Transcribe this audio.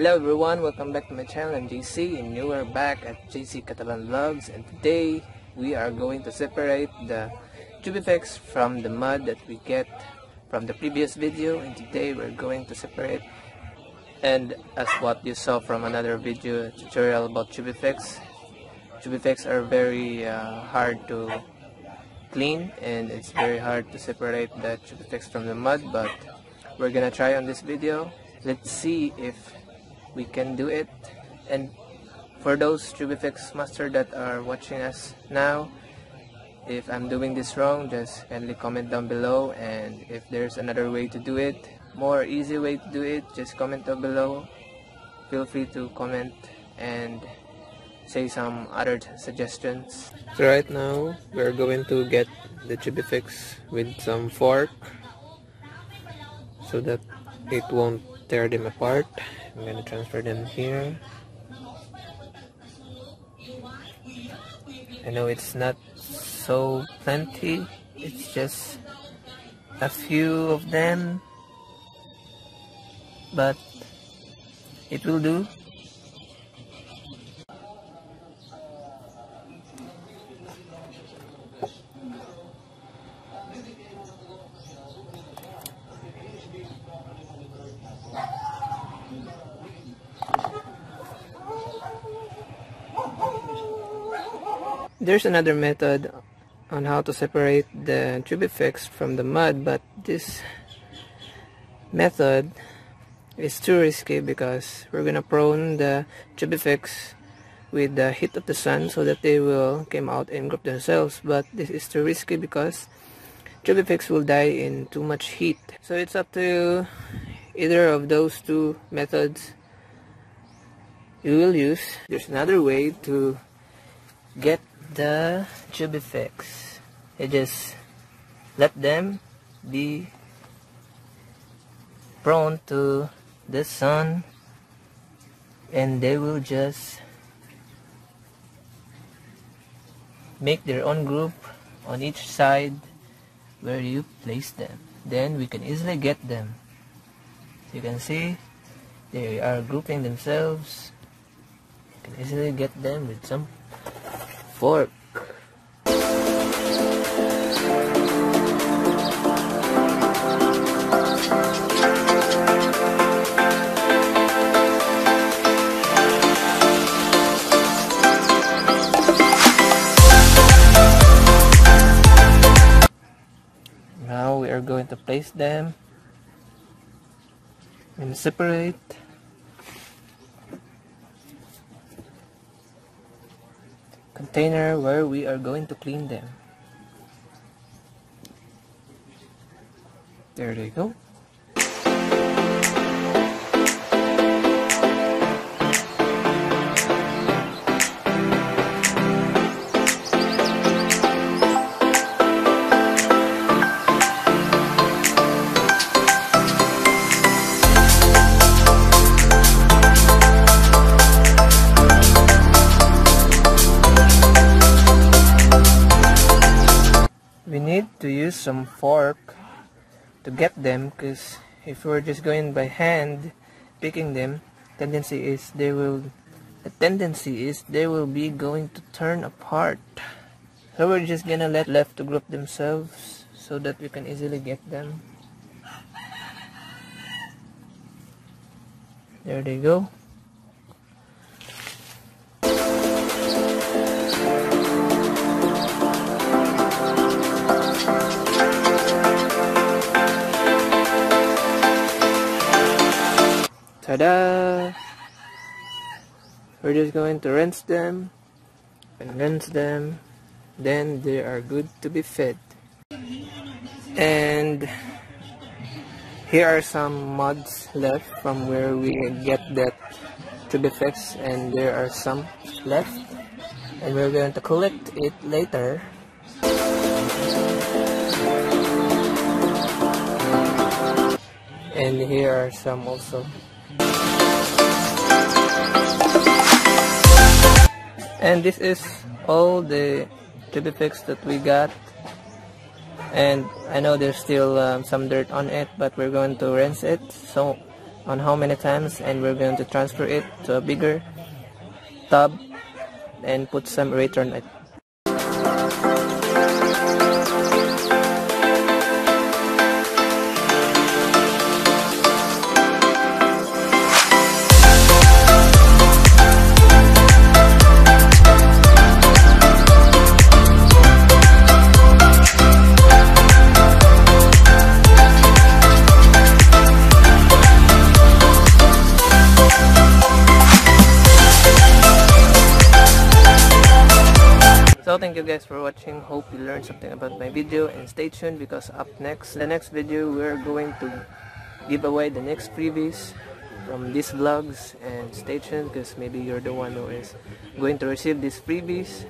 Hello everyone, welcome back to my channel. I'm JC and you are back at JC Catalan Vlogs. And today we are going to separate the Tubifex from the mud that we get from the previous video. And today we're going to separate. And as what you saw from another video tutorial about Tubifex Tubifex are very uh, hard to clean and it's very hard to separate the Tubifex from the mud but we're gonna try on this video. Let's see if we can do it. And for those Tubifex master that are watching us now if I'm doing this wrong just kindly comment down below. And if there's another way to do it more easy way to do it just comment down below. Feel free to comment and say some other suggestions. So right now we're going to get the Tubifex with some fork so that it won't tear them apart. I'm gonna transfer them here. I know it's not so plenty. It's just a few of them. But it will do There's another method on how to separate the Tubifex from the mud but this method is too risky because we're gonna prone the Tubifex with the heat of the sun so that they will come out and group themselves but this is too risky because Tubifex will die in too much heat. So it's up to either of those two methods you will use. There's another way to get the Tubifex. You just let them be prone to the sun and they will just make their own group on each side where you place them. Then we can easily get them. You can see they are grouping themselves. You can easily get them with some Now we are going to place them and separate container where we are going to clean them. There they go. To use some fork to get them because if we're just going by hand picking them tendency is they will the tendency is they will be going to turn apart. So we're just gonna let left to group themselves so that we can easily get them. There they go Ta-da! We're just going to rinse them and rinse them. Then they are good to be fed. And here are some muds left from where we get that Tubifex and there are some left and we're going to collect it later and here are some also and this is all the Tubifex that we got. And I know there's still um, some dirt on it but we're going to rinse it. So on how many times and we're going to transfer it to a bigger tub and put some aerator on it So thank you guys for watching. Hope you learned something about my video and stay tuned because up next, the next video we're going to give away the next freebies from these vlogs and stay tuned because maybe you're the one who is going to receive these freebies.